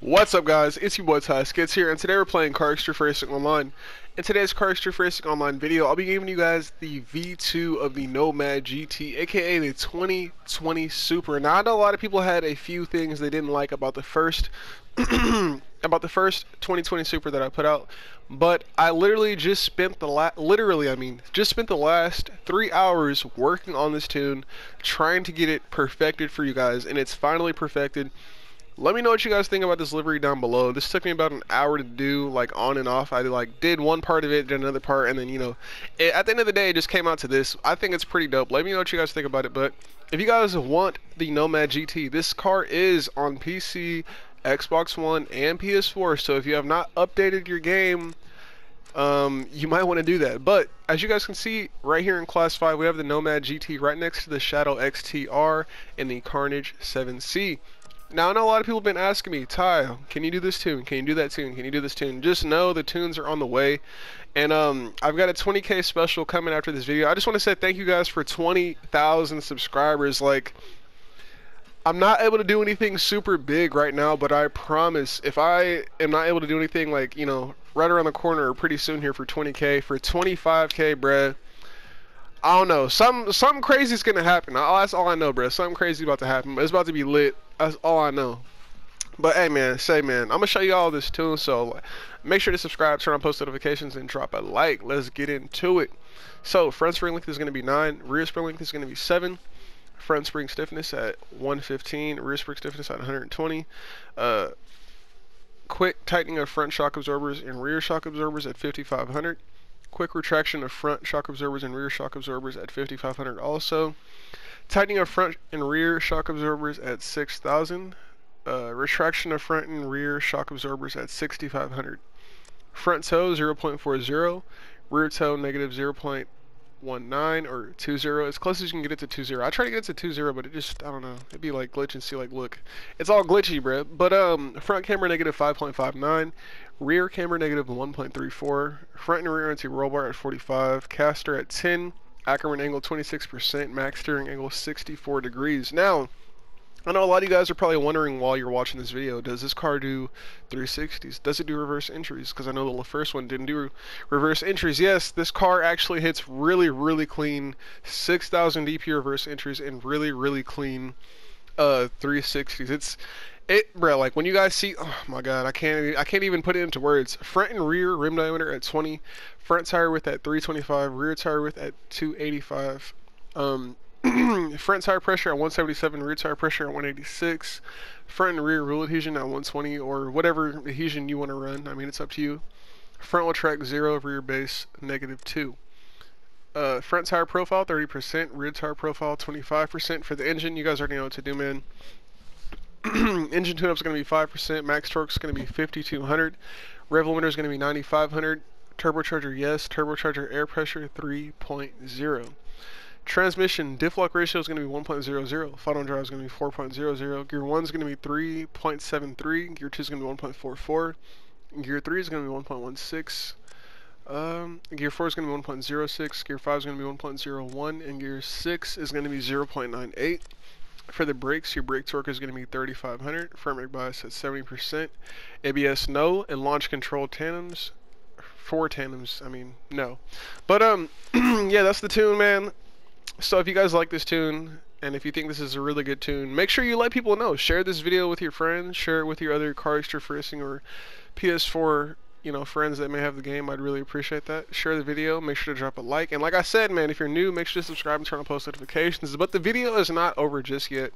What's up guys, it's your boy Ty SkiDDz here, and today we're playing CarX Drift Racing Online. In today's CarX Drift Racing Online video, I'll be giving you guys the V2 of the Nomad GT, aka the 2020 Supra. Now I know a lot of people had a few things they didn't like about the first, about the first 2020 Supra that I put out, but I literally just spent the last, literally, I mean, just spent the last three hours working on this tune, trying to get it perfected for you guys, and it's finally perfected. Let me know what you guys think about this livery down below. This took me about an hour to do, like on and off. I like did one part of it, did another part, and then you know, it, at the end of the day, it just came out to this. I think it's pretty dope. Let me know what you guys think about it. But if you guys want the Nomad GT, this car is on PC, Xbox One, and PS4. So if you have not updated your game, um, you might want to do that. But as you guys can see right here in Class 5, we have the Nomad GT right next to the Shadow XTR and the Carnage 7C. Now, I know a lot of people have been asking me, Ty, can you do this tune? Can you do that tune? Can you do this tune? Just know the tunes are on the way. And um, I've got a 20k special coming after this video. I just want to say thank you guys for 20,000 subscribers. Like, I'm not able to do anything super big right now, but I promise if I am not able to do anything like, you know, right around the corner or pretty soon here for 20k, for 25k, bruh, I don't know. Some something crazy is gonna happen. That's all I know, bro. Something crazy about to happen. It's about to be lit. That's all I know. But hey, man, say man, I'm gonna show you all this too. So make sure to subscribe, turn on post notifications, and drop a like. Let's get into it. So front spring length is gonna be nine. Rear spring length is gonna be seven. Front spring stiffness at 115. Rear spring stiffness at 120. Uh, quick tightening of front shock absorbers and rear shock absorbers at 5500 quick retraction of front shock absorbers and rear shock absorbers at 5500 also. Tightening of front and rear shock absorbers at 6000. Uh, retraction of front and rear shock absorbers at 6500. Front toe 0.40. Rear toe negative 0.19 or 20 as close as you can get it to 20 I try to get it to 20 but it just I don't know it'd be like glitch and see like look. It's all glitchy bro but um front camber negative 5.59 rear camber negative 1.34, front and rear anti-roll bar at 45, caster at 10, Ackerman angle 26%, max steering angle 64 degrees. Now, I know a lot of you guys are probably wondering while you're watching this video, does this car do 360s? Does it do reverse entries? Because I know the first one didn't do reverse entries. Yes, this car actually hits really, really clean 6,000 DP reverse entries and really, really clean uh, 360s. It's it, bro, like when you guys see, oh my god, I can't, I can't even put it into words. Front and rear rim diameter at 20, front tire width at 325, rear tire width at 285. Um, front tire pressure at 177, rear tire pressure at 186, front and rear wheel adhesion at 120 or whatever adhesion you want to run. I mean, it's up to you. Front wheel track zero, rear base negative two. Uh, front tire profile 30%, rear tire profile 25%. For the engine, you guys already know what to do, man. engine tune-up is going to be 5%, max torque is going to be 5200, rev limiter is going to be 9500, turbocharger yes, turbocharger air pressure 3.0. Transmission diff lock ratio is going to be 1.00, final drive is going to be 4.00, gear 1 is going to be 3.73, gear 2 is going to be 1.44, gear 3 is going to be 1.16, um, gear 4 is going to be 1.06, gear 5 is going to be 1.01, and gear 6 is going to be 0.98. For the brakes, your brake torque is going to be 3500, front brake bias at 70%, ABS no, and launch control tandems, four tandems, I mean, no. But, um, yeah, that's the tune, man. So if you guys like this tune, and if you think this is a really good tune, make sure you let people know. Share this video with your friends, share it with your other CarX Drift Racing or PS4 you know, friends that may have the game, I'd really appreciate that. Share the video, make sure to drop a like. And like I said, man, if you're new, make sure to subscribe and turn on post notifications. But the video is not over just yet.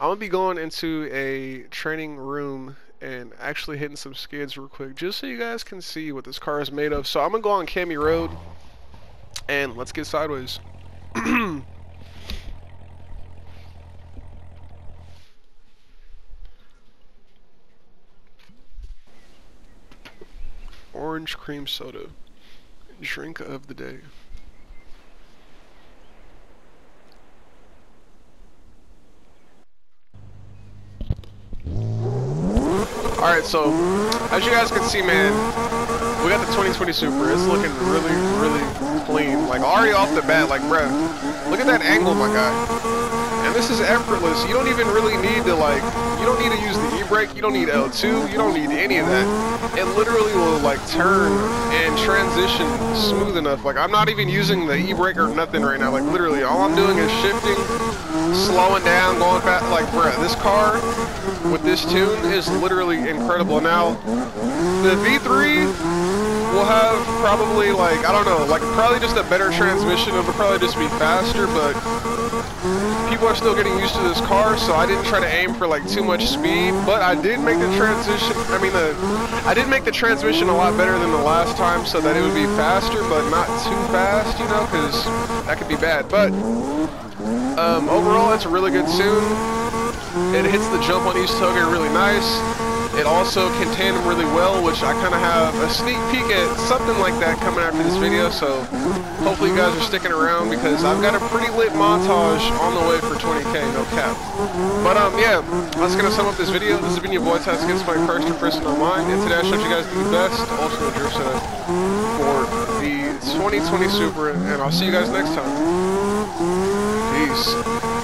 I'm to be going into a training room and actually hitting some skids real quick just so you guys can see what this car is made of. So I'm to go on Kami Road and let's get sideways. orange cream soda. Drink of the day. Alright, so, as you guys can see, man, we got the 2020 Supra. It's looking really, really. Like, already off the bat, like, bruh, look at that angle, my guy. And this is effortless. You don't even really need to, like, you don't need to use the e-brake, you don't need L2, you don't need any of that. It literally will like turn and transition smooth enough. Like I'm not even using the e-brake or nothing right now. Like literally, all I'm doing is shifting, slowing down, going fast. Like bruh, this car with this tune is literally incredible. Now, the V3 will have probably like, I don't know, like probably just a better transmission. It'll probably just be faster, but people are still getting used to this car, so I didn't try to aim for like too much speed, but I did make the transition, I mean, the, I did make the transmission a lot better than the last time so that it would be faster, but not too fast, you know, because that could be bad. But um, overall, it's a really good tune. It hits the jump on East Touge really nice. It also can tandem really well, which I kind of have a sneak peek at something like that coming after this video, so hopefully you guys are sticking around because I've got a pretty lit montage on the way for 20k, no cap. But um, yeah, that's going to sum up this video. This has been your boy Taz against my first person online, and today I showed you guys the best Ultimate Drift setup for the 2020 Supra, and I'll see you guys next time. Peace.